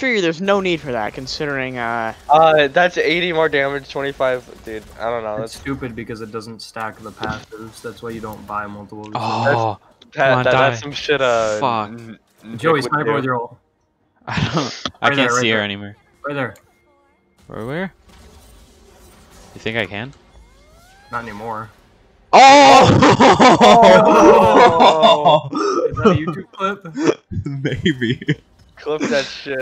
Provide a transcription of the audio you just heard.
sure there's no need for that, considering, uh... Uh, that's 80 more damage, 25, dude. I don't know. It's That's stupid because it doesn't stack the passives. That's why you don't buy multiple. Oh, Oh, that, that, that's some shit. Uh, Fuck. Joey, sniper with your ult. I don't. I Right can't there, right see her there. anymore. Right there. Where? Where? You think I can? Not anymore. Oh! oh! Is that a YouTube clip? Maybe. Clip that shit.